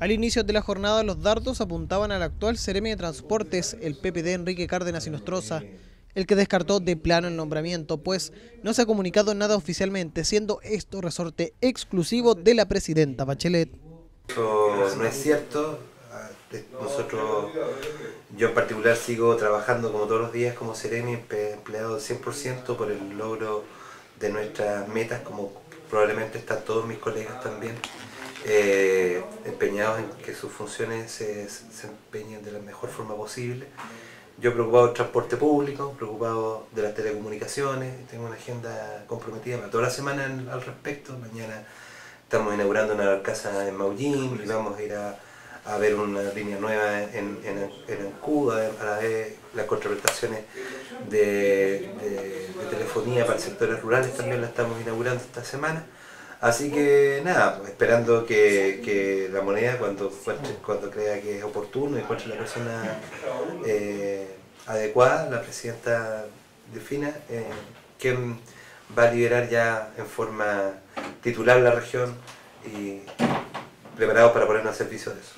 Al inicio de la jornada, los dardos apuntaban al actual Ceremi de Transportes, el PPD Enrique Cárdenas y Nostroza, el que descartó de plano el nombramiento, pues no se ha comunicado nada oficialmente, siendo esto resorte exclusivo de la presidenta Bachelet. Eso no es cierto. Nosotros, yo en particular sigo trabajando como todos los días como Ceremi, empleado 100% por el logro de nuestras metas, como probablemente están todos mis colegas también, eh, empeñados en que sus funciones se, se empeñen de la mejor forma posible. Yo preocupado del transporte público, preocupado de las telecomunicaciones, tengo una agenda comprometida para toda la semana al respecto. Mañana estamos inaugurando una casa en Maullín y vamos a ir a, ver una línea nueva en, en, en Cuba para ver las contraprestaciones de, telefonía para sectores rurales también la estamos inaugurando esta semana. Así que nada, pues, esperando que, la moneda cuando, cuando crea que es oportuno encuentre la persona eh, adecuada, la presidenta defina eh, quién va a liderar ya en forma titular la región y preparado para ponernos al servicio de eso.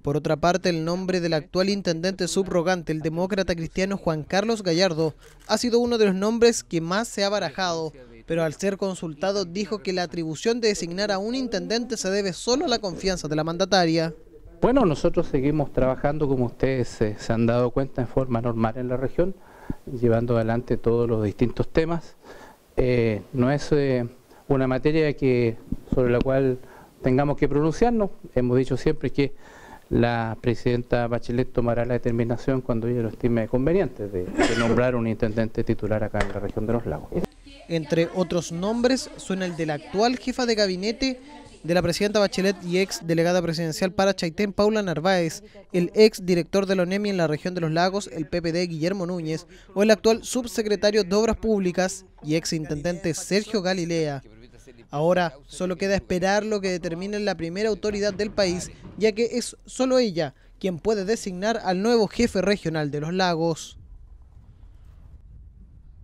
Por otra parte, el nombre del actual intendente subrogante, el demócrata cristiano Juan Carlos Gallardo, ha sido uno de los nombres que más se ha barajado, pero al ser consultado dijo que la atribución de designar a un intendente se debe solo a la confianza de la mandataria. Bueno, nosotros seguimos trabajando, como ustedes se, han dado cuenta, en forma normal en la región, llevando adelante todos los distintos temas. Eh, no es eh, una materia que sobre la cual tengamos que pronunciarnos. Hemos dicho siempre que la presidenta Bachelet tomará la determinación cuando ella lo estime conveniente de, nombrar un intendente titular acá en la región de los lagos. Entre otros nombres suena el de la actual jefa de gabinete de la presidenta Bachelet y ex delegada presidencial para Chaitén, Paula Narváez, el ex director de la ONEMI en la región de los lagos, el PPD Guillermo Núñez, o el actual subsecretario de Obras Públicas y ex intendente Sergio Galilea. Ahora solo queda esperar lo que determine la primera autoridad del país, ya que es solo ella quien puede designar al nuevo jefe regional de los lagos.